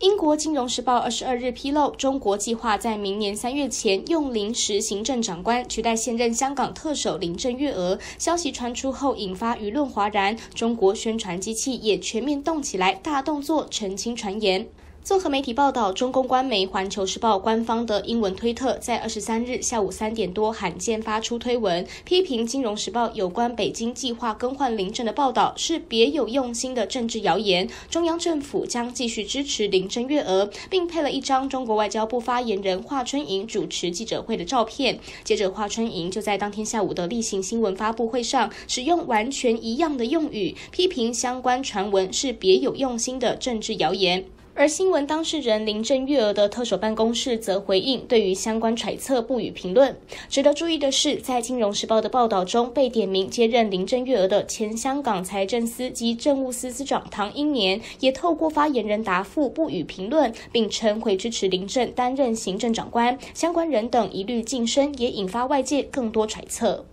英国金融时报二十二日披露，中国计划在明年三月前用临时行政长官取代现任香港特首林郑月娥。消息传出后，引发舆论哗然，中国宣传机器也全面动起来，大动作澄清传言。综合媒体报道，中共官媒《环球时报》官方的英文推特在二十三日下午三点多罕见发出推文，批评《金融时报》有关北京计划更换林郑的报道是别有用心的政治谣言。中央政府将继续支持林郑月娥，并配了一张中国外交部发言人华春莹主持记者会的照片。接着，华春莹就在当天下午的例行新闻发布会上，使用完全一样的用语，批评相关传闻是别有用心的政治谣言。而新闻当事人林郑月娥的特首办公室则回应，对于相关揣测不予评论。值得注意的是，在《金融时报》的报道中，被点名接任林郑月娥的前香港财政司及政务司司长唐英年，也透过发言人答复不予评论，并称会支持林郑担任行政长官。相关人等一律晋升，也引发外界更多揣测。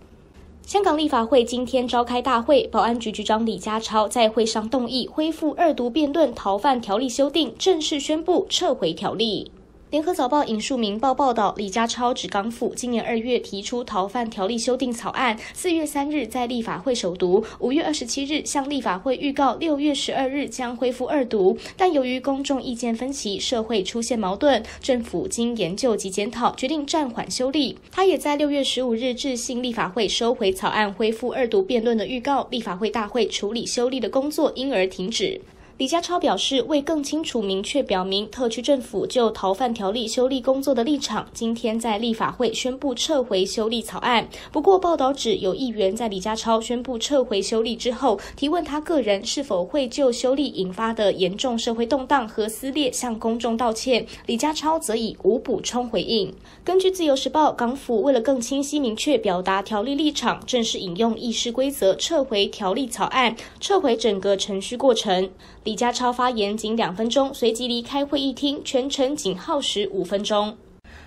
香港立法会今天召开大会，保安局局长李家超在会上动议恢复二读辩论逃犯条例修订，正式宣布撤回条例。联合早报引述《明报》报道，李家超指港府今年二月提出逃犯条例修订草案，四月三日在立法会首读，五月二十七日向立法会预告六月十二日将恢复二读。但由于公众意见分歧，社会出现矛盾，政府经研究及检讨，决定暂缓修例。他也在六月十五日致信立法会，收回草案恢复二读辩论的预告。立法会大会处理修例的工作，因而停止。李家超表示，为更清楚明确表明特区政府就逃犯条例修例工作的立场，今天在立法会宣布撤回修例草案。不过，报道指有议员在李家超宣布撤回修例之后，提问他个人是否会就修例引发的严重社会动荡和撕裂向公众道歉。李家超则以无补充回应。根据自由时报，港府为了更清晰明确表达条例立场，正式引用议事规则撤回条例草案，撤回整个程序过程。李家超发言仅两分钟，随即离开会议厅，全程仅耗时五分钟。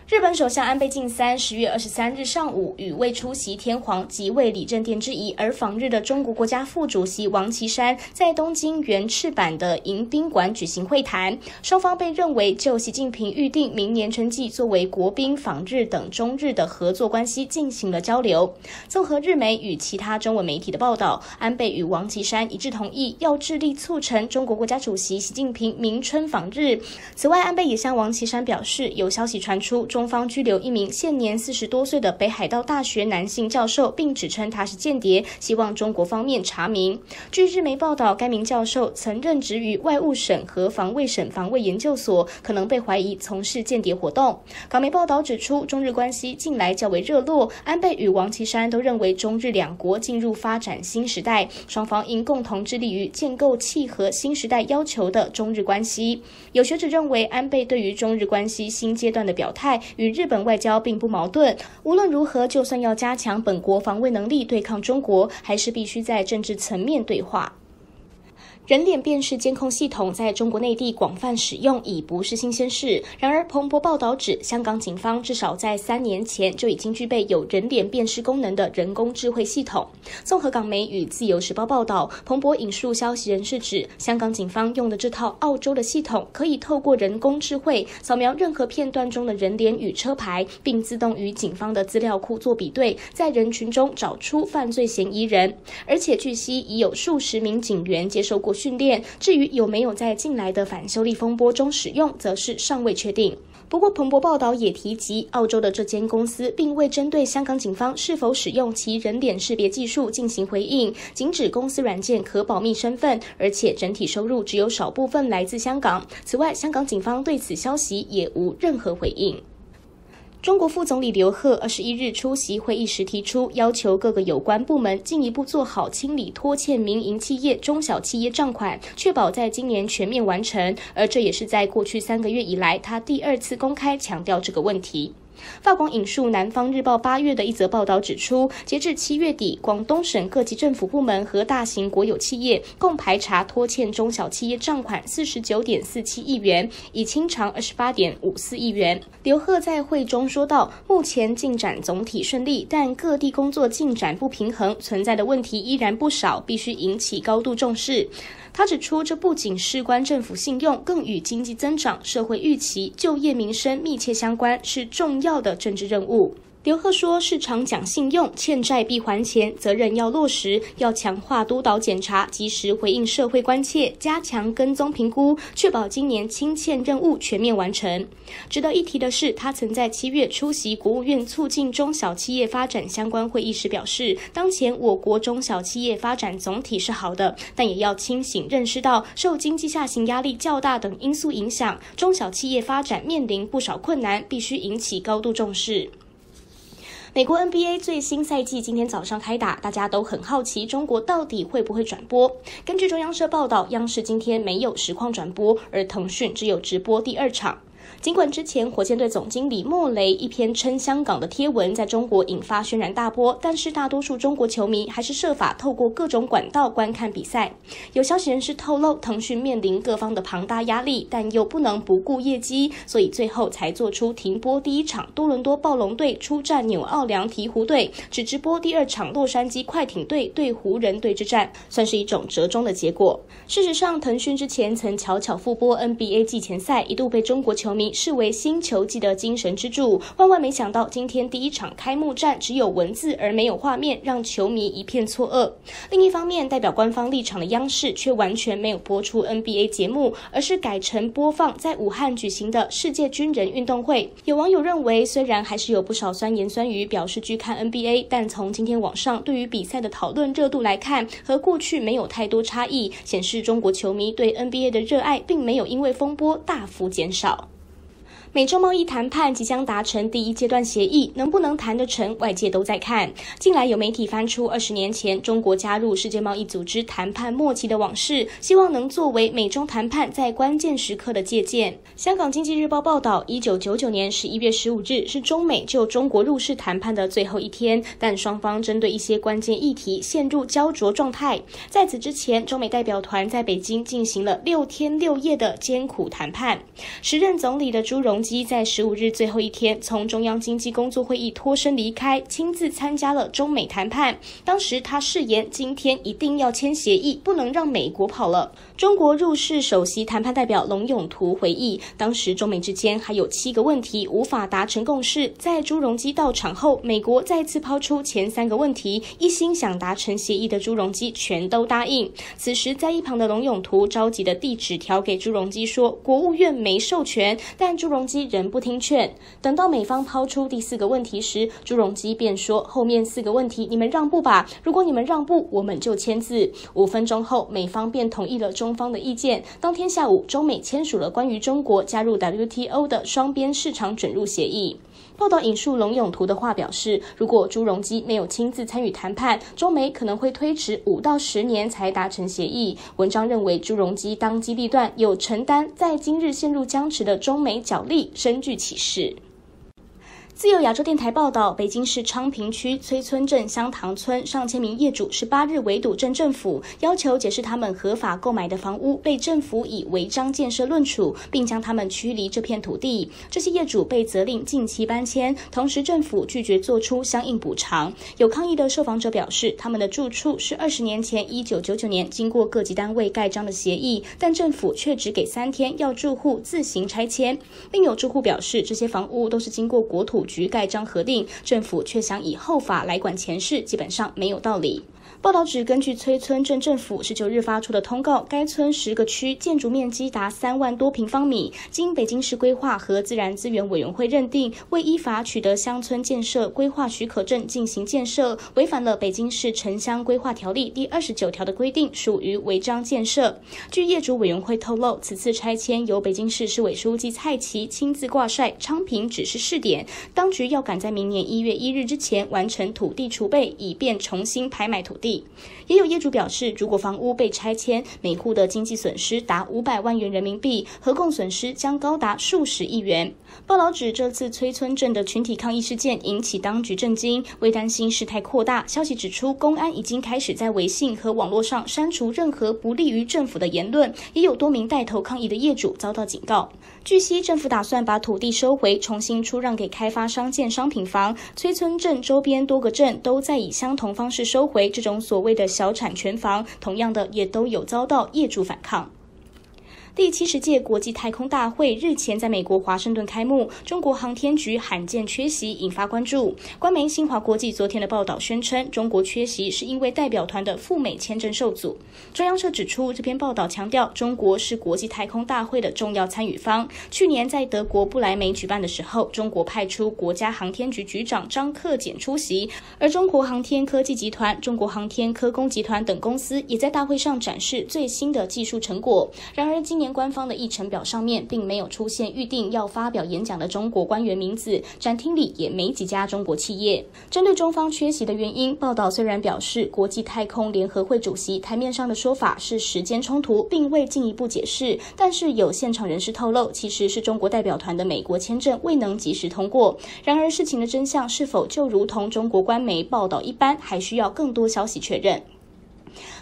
日本首相安倍晋三十月二十三日上午与未出席天皇即位礼正殿之仪而访日的中国国家副主席王岐山在东京原赤坂的迎宾馆举行会谈，双方被认为就习近平预定明年春季作为国宾访日等中日的合作关系进行了交流。综合日媒与其他中文媒体的报道，安倍与王岐山一致同意要致力促成中国国家主席习近平明春访日。此外，安倍也向王岐山表示，有消息传出中。中方拘留一名现年四十多岁的北海道大学男性教授，并指称他是间谍，希望中国方面查明。据日媒报道，该名教授曾任职于外务省和防卫省防卫研究所，可能被怀疑从事间谍活动。港媒报道指出，中日关系近来较为热络，安倍与王岐山都认为中日两国进入发展新时代，双方应共同致力于建构契合新时代要求的中日关系。有学者认为，安倍对于中日关系新阶段的表态。与日本外交并不矛盾。无论如何，就算要加强本国防卫能力对抗中国，还是必须在政治层面对话。人脸辨识监控系统在中国内地广泛使用已不是新鲜事。然而，彭博报道指，香港警方至少在三年前就已经具备有人脸辨识功能的人工智慧系统。综合港媒与自由时报报道，彭博引述消息人士指，香港警方用的这套澳洲的系统，可以透过人工智慧扫描任何片段中的人脸与车牌，并自动与警方的资料库做比对，在人群中找出犯罪嫌疑人。而且，据悉已有数十名警员接受过。训练。至于有没有在近来的反修例风波中使用，则是尚未确定。不过，彭博报道也提及，澳洲的这间公司并未针对香港警方是否使用其人脸识别技术进行回应，仅指公司软件可保密身份，而且整体收入只有少部分来自香港。此外，香港警方对此消息也无任何回应。中国副总理刘鹤二十一日出席会议时提出，要求各个有关部门进一步做好清理拖欠民营企业、中小企业账款，确保在今年全面完成。而这也是在过去三个月以来，他第二次公开强调这个问题。法广引述南方日报八月的一则报道指出，截至七月底，广东省各级政府部门和大型国有企业共排查拖欠中小企业账款四十九点四七亿元，已清偿二十八点五四亿元。刘鹤在会中说到：“目前进展总体顺利，但各地工作进展不平衡，存在的问题依然不少，必须引起高度重视。”他指出，这不仅事关政府信用，更与经济增长、社会预期、就业民生密切相关，是重要的政治任务。刘鹤说：“市场讲信用，欠债必还钱，责任要落实，要强化督导检查，及时回应社会关切，加强跟踪评估，确保今年清欠任务全面完成。”值得一提的是，他曾在七月出席国务院促进中小企业发展相关会议时表示，当前我国中小企业发展总体是好的，但也要清醒认识到，受经济下行压力较大等因素影响，中小企业发展面临不少困难，必须引起高度重视。美国 NBA 最新赛季今天早上开打，大家都很好奇中国到底会不会转播。根据中央社报道，央视今天没有实况转播，而腾讯只有直播第二场。尽管之前火箭队总经理莫雷一篇称香港的贴文在中国引发轩然大波，但是大多数中国球迷还是设法透过各种管道观看比赛。有消息人士透露，腾讯面临各方的庞大压力，但又不能不顾业绩，所以最后才做出停播第一场多伦多暴龙队出战纽奥良鹈鹕队，只直播第二场洛杉矶快艇队对湖人队之战，算是一种折中的结果。事实上，腾讯之前曾巧巧复播 NBA 季前赛，一度被中国球迷。视为新球季的精神支柱，万万没想到，今天第一场开幕战只有文字而没有画面，让球迷一片错愕。另一方面，代表官方立场的央视却完全没有播出 NBA 节目，而是改成播放在武汉举行的世界军人运动会。有网友认为，虽然还是有不少酸言酸语表示拒看 NBA，但从今天网上对于比赛的讨论热度来看，和过去没有太多差异，显示中国球迷对 NBA 的热爱并没有因为风波大幅减少。美洲贸易谈判即将达成第一阶段协议，能不能谈得成，外界都在看。近来有媒体翻出二十年前中国加入世界贸易组织谈判末期的往事，希望能作为美中谈判在关键时刻的借鉴。香港经济日报报道，一九九九年十一月十五日是中美就中国入世谈判的最后一天，但双方针对一些关键议题陷入焦灼状态。在此之前，中美代表团在北京进行了六天六夜的艰苦谈判。时任总理的朱荣荣。基在十五日最后一天从中央经济工作会议脱身离开，亲自参加了中美谈判。当时他誓言，今天一定要签协议，不能让美国跑了。中国入世首席谈判代表龙永图回忆，当时中美之间还有七个问题无法达成共识。在朱镕基到场后，美国再次抛出前三个问题，一心想达成协议的朱镕基全都答应。此时在一旁的龙永图着急的递纸条给朱镕基说：“国务院没授权。”但朱镕基仍不听劝。等到美方抛出第四个问题时，朱镕基便说：“后面四个问题你们让步吧，如果你们让步，我们就签字。”五分钟后，美方便同意了中。中方的意见。当天下午，中美签署了关于中国加入 WTO 的双边市场准入协议。报道引述龙永图的话表示，如果朱镕基没有亲自参与谈判，中美可能会推迟五到十年才达成协议。文章认为，朱镕基当机立断，有承担在今日陷入僵持的中美角力，深具启示。自由亚洲电台报道，北京市昌平区崔村镇香塘村上千名业主十八日围堵镇政府，要求解释他们合法购买的房屋被政府以违章建设论处，并将他们驱离这片土地。这些业主被责令近期搬迁，同时政府拒绝做出相应补偿。有抗议的受访者表示，他们的住处是二十年前一九九九年经过各级单位盖章的协议，但政府却只给三天，要住户自行拆迁。另有住户表示，这些房屋都是经过国土。局盖章核定，政府却想以后法来管前事，基本上没有道理。报道指，根据崔村镇政府十九日发出的通告，该村十个区建筑面积达三万多平方米，经北京市规划和自然资源委员会认定，未依法取得乡村建设规划许可证进行建设，违反了北京市城乡规划条例第二十九条的规定，属于违章建设。据业主委员会透露，此次拆迁由北京市市委书记蔡奇亲自挂帅，昌平只是试点，当局要赶在明年一月一日之前完成土地储备，以便重新拍卖土地。也有业主表示，如果房屋被拆迁，每户的经济损失达五百万元人民币，合共损失将高达数十亿元。报道指，这次崔村镇的群体抗议事件引起当局震惊，为担心事态扩大，消息指出，公安已经开始在微信和网络上删除任何不利于政府的言论。也有多名带头抗议的业主遭到警告。据悉，政府打算把土地收回，重新出让给开发商建商品房。崔村镇周边多个镇都在以相同方式收回这种所谓的小产权房，同样的也都有遭到业主反抗。第七十届国际太空大会日前在美国华盛顿开幕，中国航天局罕见缺席，引发关注。官媒新华国际昨天的报道宣称，中国缺席是因为代表团的赴美签证受阻。中央社指出，这篇报道强调，中国是国际太空大会的重要参与方。去年在德国不来梅举办的时候，中国派出国家航天局局长张克俭出席，而中国航天科技集团、中国航天科工集团等公司也在大会上展示最新的技术成果。然而，今年。官方的议程表上面并没有出现预定要发表演讲的中国官员名字，展厅里也没几家中国企业。针对中方缺席的原因，报道虽然表示国际太空联合会主席台面上的说法是时间冲突，并未进一步解释，但是有现场人士透露，其实是中国代表团的美国签证未能及时通过。然而，事情的真相是否就如同中国官媒报道一般，还需要更多消息确认。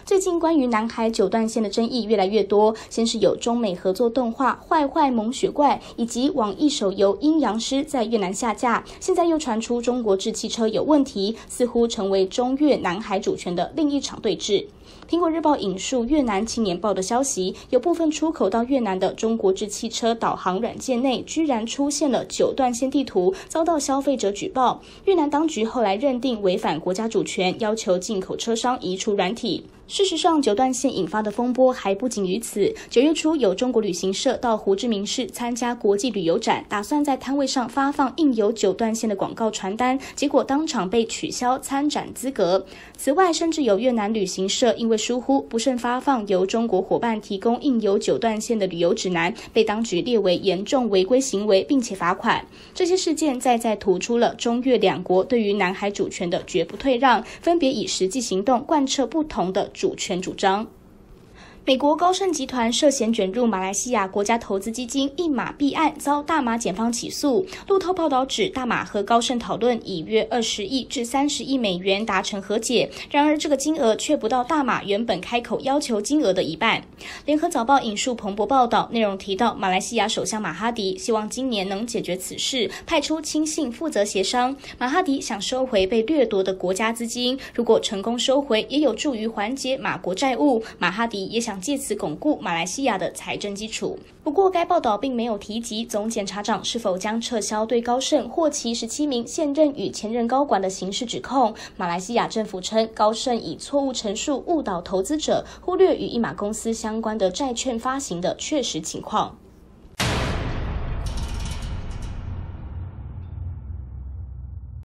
最近关于南海九段线的争议越来越多，先是有中美合作动画《坏坏萌雪怪》，以及网易手游《阴阳师》在越南下架，现在又传出中国制汽车有问题，似乎成为中越南海主权的另一场对峙。苹果日报引述越南青年报的消息，有部分出口到越南的中国制汽车导航软件内，居然出现了九段线地图，遭到消费者举报。越南当局后来认定违反国家主权，要求进口车商移除软体。事实上，九段线引发的风波还不仅于此。九月初，有中国旅行社到胡志明市参加国际旅游展，打算在摊位上发放印有九段线的广告传单，结果当场被取消参展资格。此外，甚至有越南旅行社因为疏忽，不慎发放由中国伙伴提供印有九段线的旅游指南，被当局列为严重违规行为，并且罚款。这些事件再再突出了中越两国对于南海主权的绝不退让，分别以实际行动贯彻不同的。主权主张。美国高盛集团涉嫌卷入马来西亚国家投资基金一马币案，遭大马检方起诉。路透报道指，大马和高盛讨论以约二十亿至三十亿美元达成和解，然而这个金额却不到大马原本开口要求金额的一半。联合早报引述彭博报道，内容提到，马来西亚首相马哈迪希望今年能解决此事，派出亲信负责协商。马哈迪想收回被掠夺的国家资金，如果成功收回，也有助于缓解马国债务。马哈迪也想借此巩固马来西亚的财政基础。不过，该报道并没有提及总检察长是否将撤销对高盛或其十七名现任与前任高管的刑事指控。马来西亚政府称，高盛以错误陈述误导投资者，忽略与一马公司相关的债券发行的确实情况。